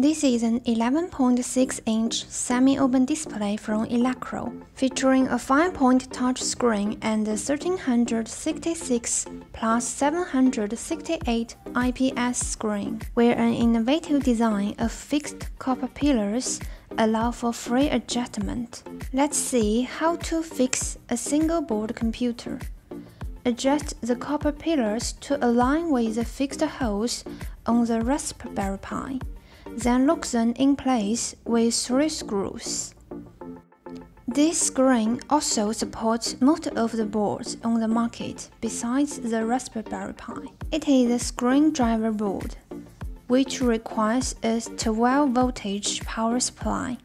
This is an 11.6-inch semi-open display from Elecrow, featuring a 5-point touchscreen and a 1366 plus 768 IPS screen, where an innovative design of fixed copper pillars allow for free adjustment. Let's see how to fix a single board computer. Adjust the copper pillars to align with the fixed holes on the Raspberry Pi. Then lock them in place with three screws. This screen also supports most of the boards on the market besides the Raspberry Pi. It is a screen driver board, which requires a 12 voltage power supply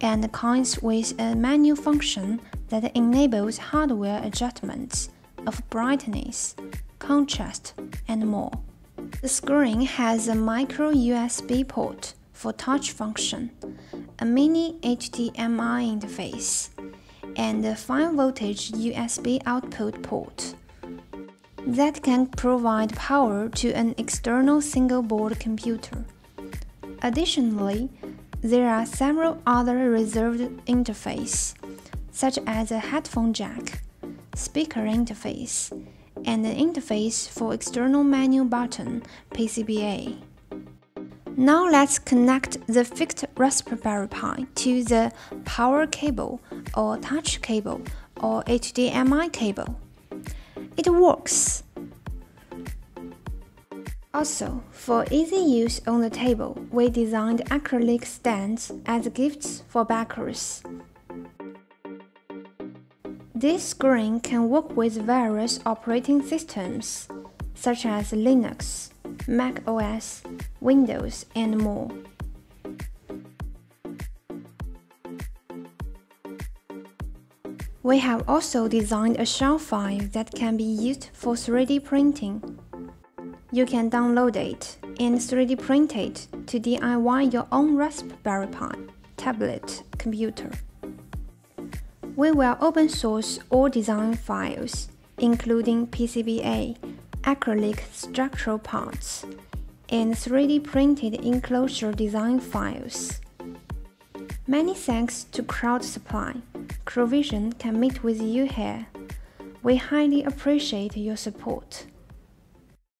and comes with a menu function that enables hardware adjustments of brightness, contrast, and more. The screen has a micro USB port for touch function, a mini HDMI interface, and a 5 voltage USB output port that can provide power to an external single board computer. Additionally, there are several other reserved interfaces, such as a headphone jack, speaker interface, and an interface for external menu button PCBA. Now let's connect the fixed Raspberry Pi to the power cable or touch cable or HDMI cable. It works. Also, for easy use on the table, we designed acrylic stands as gifts for backers. This screen can work with various operating systems, such as Linux, Mac OS, Windows, and more. We have also designed a shell file that can be used for 3D printing. You can download it and 3D print it to DIY your own Raspberry Pi, tablet, computer. We will open source all design files, including PCBA, acrylic structural parts, and 3D printed enclosure design files. Many thanks to Crowd Supply, Crowvision can meet with you here. We highly appreciate your support.